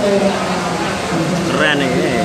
keren nih ya.